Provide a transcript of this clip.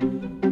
Thank you.